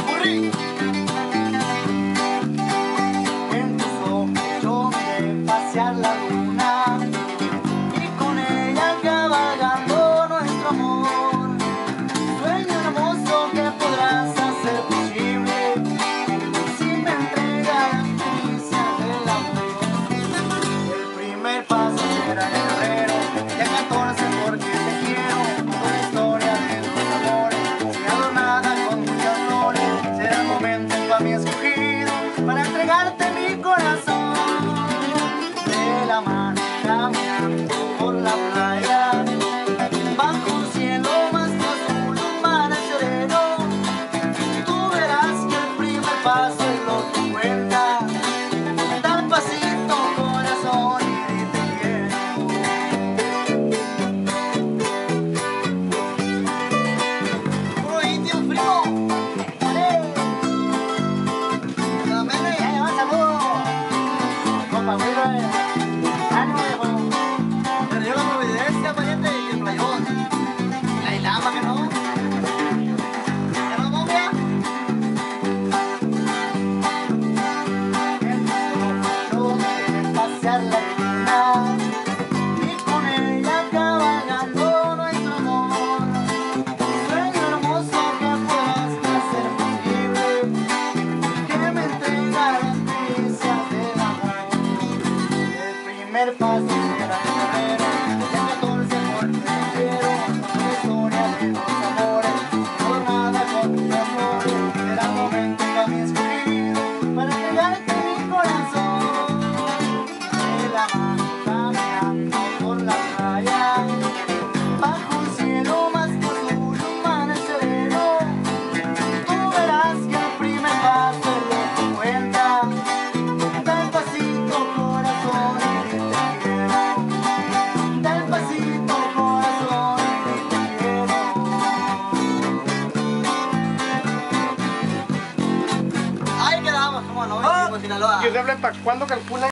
aburrir. Con la y con ella cabalgando nuestro amor. Sueño hermoso que puedas hacer libre y que me entrega las delicias del amor. El primer paso será Ah, Sinaloa, cuándo calcula?